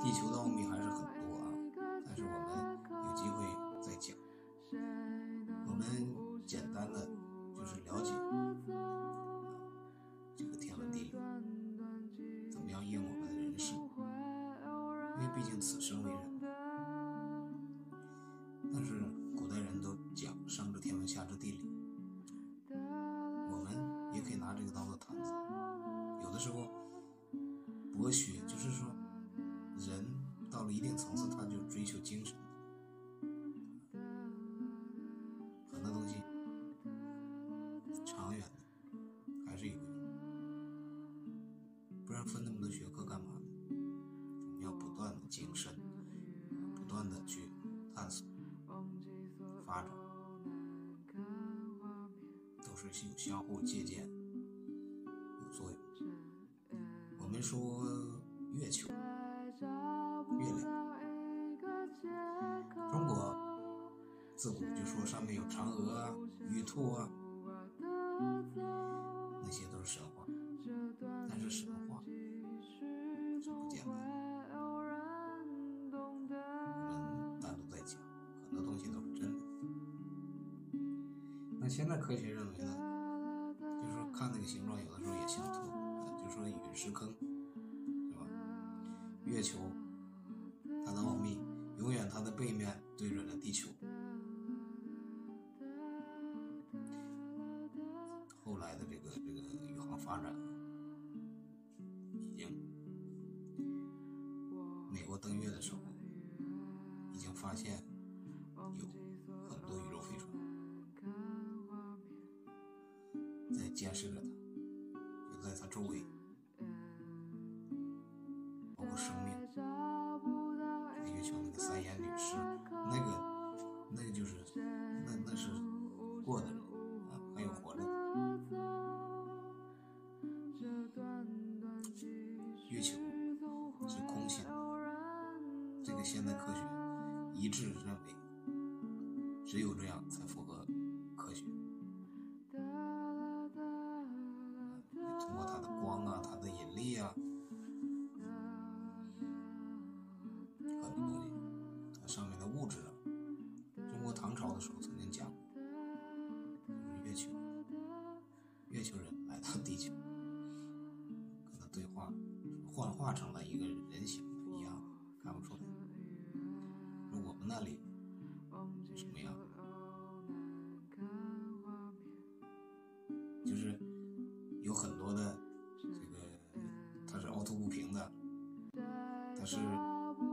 地球的奥秘还是很多啊，但是我们有机会再讲。我们简单的就是了解这个天文地理，怎么样应我们的人世，因为毕竟此生为人。但是古代人都讲上知天文下知地理，我们也可以拿这个当做谈资。有的时候博学就是说，到了一定层次，他就追求精神。很多东西长远的还是一个人，不然分那么多学科干嘛呢？我们要不断的精深，不断的去探索。发展都是有相互借鉴、有作用。我们说月球、自古就说上面有嫦娥啊、玉兔啊，那些都是神话。但是神话是不简单，我们单独在讲，很多东西都是真的。那现在科学认为呢，就是说看那个形状，有的时候也像兔，就说陨石坑，对吧？月球它的奥秘，永远它的背面对准了地球。发展，已经美国登月的时候，已经发现有很多宇宙飞船。在监视着它，就在它周围，包括生命。那月球那个三眼女士，那个那个就是那那是过的月球是空心的，这个现代科学一致认为，只有这样才符合科学。通过它的光啊，它的引力啊，很多东西，它上面的物质啊，中国唐朝的时候曾经讲，月球，月球人来到地球，对话，幻化成了一个人形一样，看不出来。那我们那里是什么样？就是有很多的这个，它是凹凸不平的，它是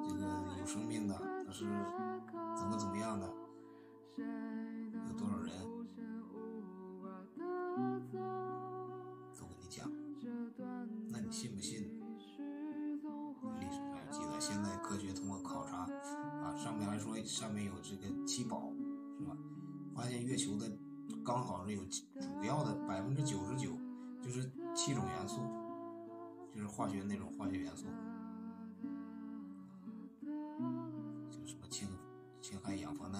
这个有生命的，它是怎么怎么样的，科学通过考察啊，上面还说上面有这个七宝，是吧？发现月球的刚好是有主要的百分之九十九，就是七种元素，就是化学那种化学元素，就什么氢氢氦氧氟氖，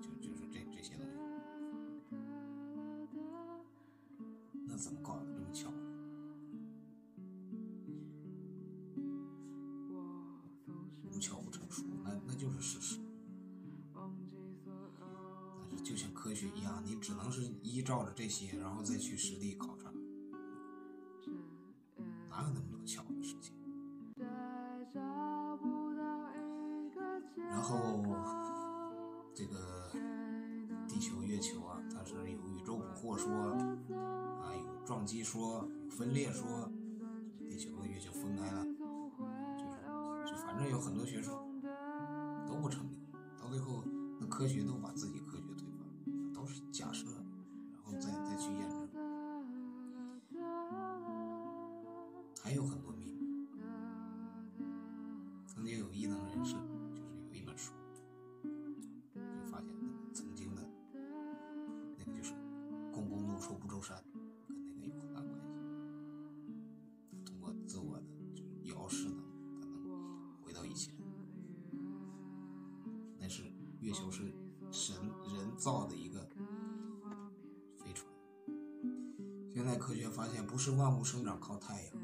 就就是这这些东西。那怎么搞的这么巧？就是事实。但是就像科学一样，你只能是依照着这些，然后再去实地考察，哪有那么多巧的事情？然后这个地球、月球啊，它是有宇宙捕获说，啊，有撞击说，有分裂说，地球和月球分开了，就是就反正有很多学说都不成立，到最后那科学都把自己科学推翻，都是假设，然后再再去验证，还有很多秘密。曾经有异能人士，就是有一本书，就发现曾经的那个就是共工怒触不周山，月球是神人造的一个飞船。现在科学发现，不是万物生长靠太阳，